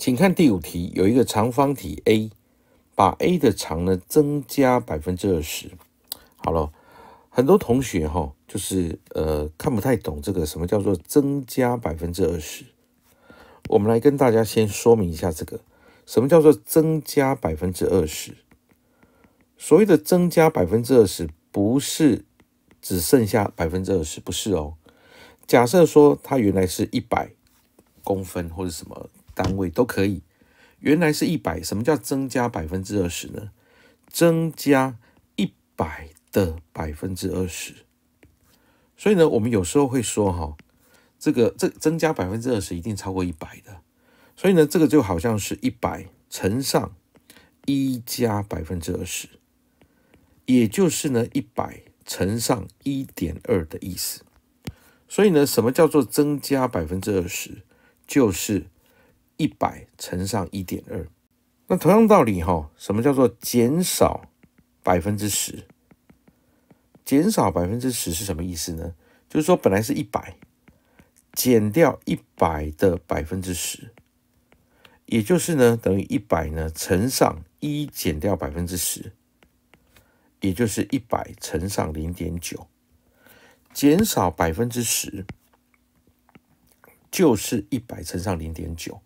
请看第五题，有一个长方体 A，把 A 的长呢增加百分之二十。好了，很多同学哈，就是呃看不太懂这个什么叫做增加百分之二十。我们来跟大家先说明一下这个什么叫做增加百分之二十。所谓的增加百分之二十，不是只剩下百分之二十，不是哦。假设说它原来是一百公分或者什么。单位都可以，原来是一百，什么叫增加百分之二十呢？增加一百的百分之二十。所以呢，我们有时候会说哈，这个这增加百分之二十一定超过一百的。所以呢，这个就好像是一百乘上一加百分之二十，也就是呢一百乘上一点二的意思。所以呢，什么叫做增加百分之二十？就是。一百乘上一点二，那同样道理哈，什么叫做减少百分之十？减少百分之十是什么意思呢？就是说本来是一百，减掉一百的百分之十，也就是呢等于一百呢乘上一减掉百分之十，也就是一百乘上零点九，减少百分之十就是一百乘上零点九。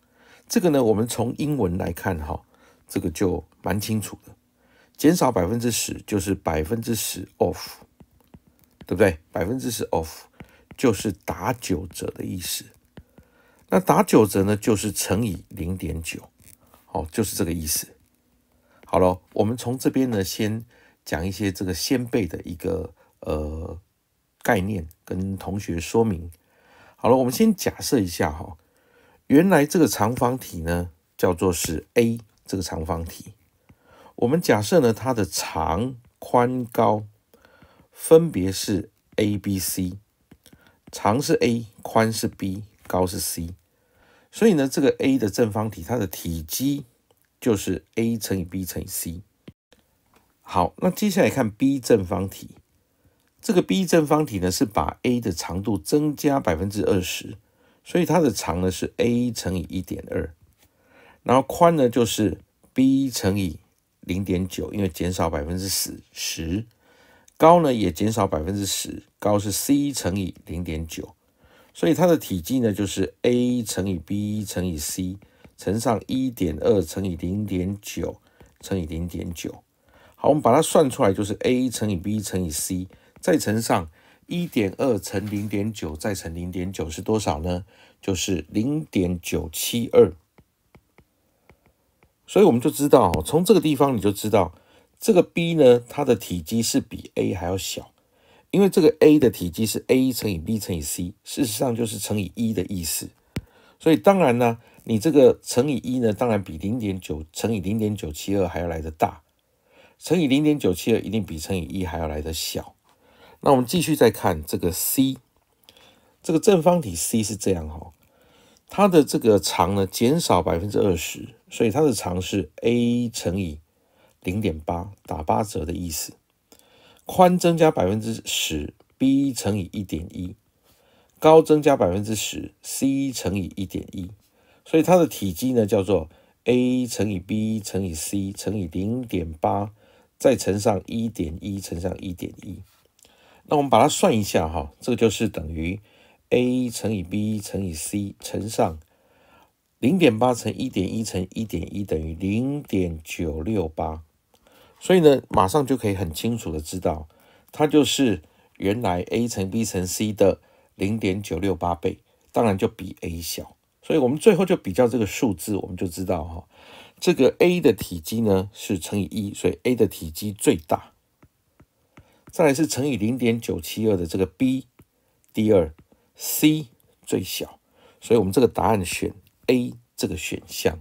这个呢，我们从英文来看哈，这个就蛮清楚的。减少百分之十就是百分之十 off，对不对？百分之十 off 就是打九折的意思。那打九折呢，就是乘以零点九，好，就是这个意思。好了，我们从这边呢，先讲一些这个先辈的一个呃概念，跟同学说明。好了，我们先假设一下哈。原来这个长方体呢，叫做是 A 这个长方体。我们假设呢，它的长、宽、高分别是 A、B、C，长是 A，宽是 B，高是 C。所以呢，这个 A 的正方体，它的体积就是 A 乘以 B 乘以 C。好，那接下来看 B 正方体。这个 B 正方体呢，是把 A 的长度增加百分之二十。所以它的长呢是 a 乘以一点二，然后宽呢就是 b 乘以零点九，因为减少百分之十十，高呢也减少百分之十，高是 c 乘以零点九，所以它的体积呢就是 a 乘以 b 乘以 c 乘上一点二乘以零点九乘以零点九，好，我们把它算出来就是 a 乘以 b 乘以 c 再乘上。一点二乘零点九再乘零点九是多少呢？就是零点九七二。所以我们就知道，从这个地方你就知道，这个 B 呢，它的体积是比 A 还要小，因为这个 A 的体积是 A 乘以 B 乘以 C，事实上就是乘以一的意思。所以当然呢，你这个乘以一呢，当然比零点九乘以零点九七二还要来得大，乘以零点九七二一定比乘以一还要来得小。那我们继续再看这个 C，这个正方体 C 是这样哈，它的这个长呢减少百分之二十，所以它的长是 a 乘以零点八，打八折的意思。宽增加百分之十，b 乘以一点一，高增加百分之十，c 乘以一点一，所以它的体积呢叫做 a 乘以 b 乘以 c 乘以零点八，再乘上一点一乘上一点一。那我们把它算一下哈，这个就是等于 a 乘以 b 乘以 c 乘上零点八乘一点一乘一点一等于零点九六八，所以呢，马上就可以很清楚的知道，它就是原来 a 乘 b 乘 c 的零点九六八倍，当然就比 a 小，所以我们最后就比较这个数字，我们就知道哈，这个 a 的体积呢是乘以一，所以 a 的体积最大。再来是乘以零点九七二的这个 B，第二 C 最小，所以我们这个答案选 A 这个选项。